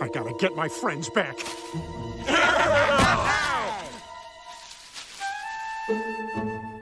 I gotta get my friends back.